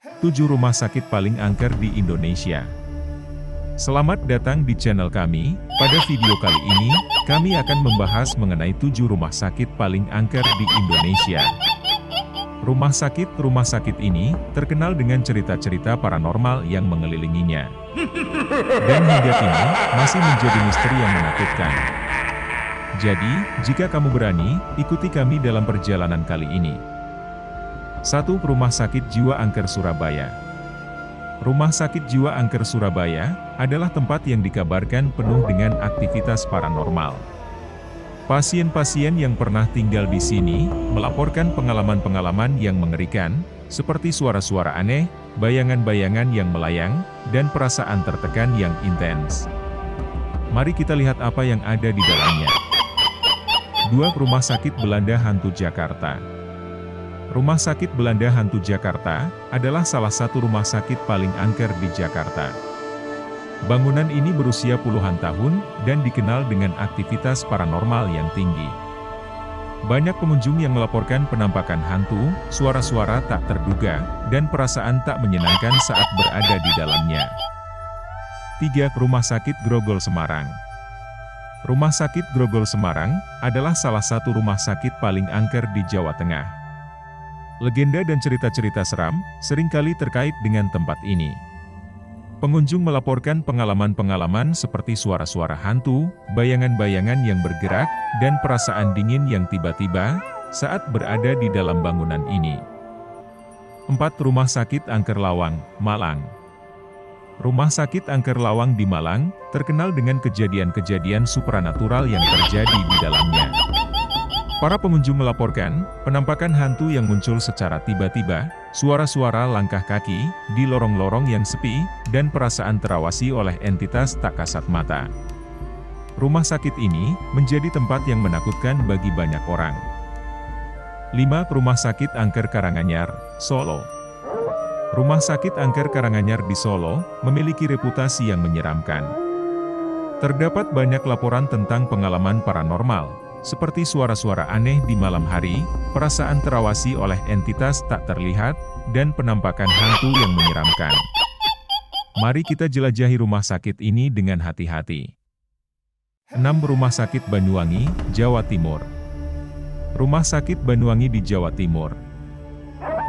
7 rumah sakit paling angker di Indonesia. Selamat datang di channel kami. Pada video kali ini, kami akan membahas mengenai 7 rumah sakit paling angker di Indonesia. Rumah sakit-rumah sakit ini terkenal dengan cerita-cerita paranormal yang mengelilinginya. Dan hingga kini, masih menjadi misteri yang menakutkan. Jadi, jika kamu berani, ikuti kami dalam perjalanan kali ini. 1. Rumah Sakit Jiwa Angker Surabaya Rumah Sakit Jiwa Angker Surabaya adalah tempat yang dikabarkan penuh dengan aktivitas paranormal. Pasien-pasien yang pernah tinggal di sini melaporkan pengalaman-pengalaman yang mengerikan, seperti suara-suara aneh, bayangan-bayangan yang melayang, dan perasaan tertekan yang intens. Mari kita lihat apa yang ada di dalamnya. 2. Rumah Sakit Belanda Hantu Jakarta Rumah Sakit Belanda Hantu Jakarta adalah salah satu rumah sakit paling angker di Jakarta. Bangunan ini berusia puluhan tahun dan dikenal dengan aktivitas paranormal yang tinggi. Banyak pengunjung yang melaporkan penampakan hantu, suara-suara tak terduga, dan perasaan tak menyenangkan saat berada di dalamnya. 3. Rumah Sakit Grogol Semarang Rumah Sakit Grogol Semarang adalah salah satu rumah sakit paling angker di Jawa Tengah. Legenda dan cerita-cerita seram sering kali terkait dengan tempat ini. Pengunjung melaporkan pengalaman-pengalaman seperti suara-suara hantu, bayangan-bayangan yang bergerak, dan perasaan dingin yang tiba-tiba saat berada di dalam bangunan ini. 4. Rumah Sakit Angker Lawang, Malang Rumah Sakit Angker Lawang di Malang terkenal dengan kejadian-kejadian supranatural yang terjadi di dalamnya. Para pengunjung melaporkan, penampakan hantu yang muncul secara tiba-tiba, suara-suara langkah kaki, di lorong-lorong yang sepi, dan perasaan terawasi oleh entitas tak kasat mata. Rumah sakit ini, menjadi tempat yang menakutkan bagi banyak orang. 5. Rumah Sakit Angker Karanganyar, Solo Rumah Sakit Angker Karanganyar di Solo, memiliki reputasi yang menyeramkan. Terdapat banyak laporan tentang pengalaman paranormal, seperti suara-suara aneh di malam hari, perasaan terawasi oleh entitas tak terlihat, dan penampakan hantu yang menyeramkan. Mari kita jelajahi rumah sakit ini dengan hati-hati. 6. Rumah Sakit Banyuwangi, Jawa Timur Rumah Sakit Banyuwangi di Jawa Timur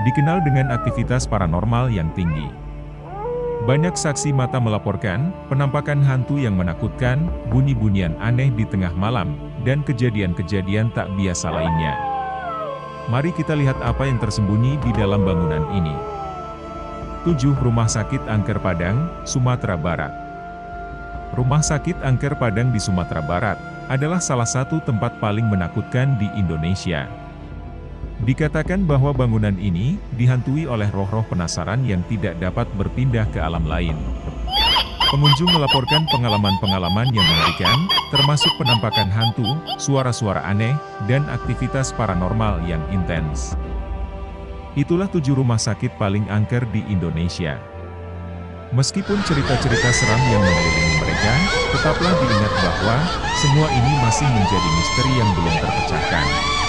dikenal dengan aktivitas paranormal yang tinggi. Banyak saksi mata melaporkan, penampakan hantu yang menakutkan, bunyi-bunyian aneh di tengah malam, dan kejadian-kejadian tak biasa lainnya. Mari kita lihat apa yang tersembunyi di dalam bangunan ini. 7. Rumah Sakit Angker Padang, Sumatera Barat Rumah Sakit Angker Padang di Sumatera Barat, adalah salah satu tempat paling menakutkan di Indonesia. Dikatakan bahwa bangunan ini dihantui oleh roh-roh penasaran yang tidak dapat berpindah ke alam lain. Pengunjung melaporkan pengalaman-pengalaman yang mengerikan, termasuk penampakan hantu, suara-suara aneh, dan aktivitas paranormal yang intens. Itulah tujuh rumah sakit paling angker di Indonesia. Meskipun cerita-cerita seram yang mengelilingi mereka, tetaplah diingat bahwa semua ini masih menjadi misteri yang belum terpecahkan.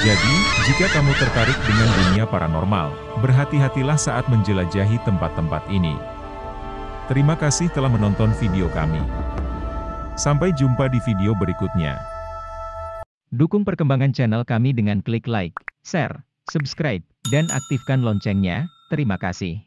Jadi, jika kamu tertarik dengan dunia paranormal, berhati-hatilah saat menjelajahi tempat-tempat ini. Terima kasih telah menonton video kami. Sampai jumpa di video berikutnya. Dukung perkembangan channel kami dengan klik like, share, subscribe, dan aktifkan loncengnya. Terima kasih.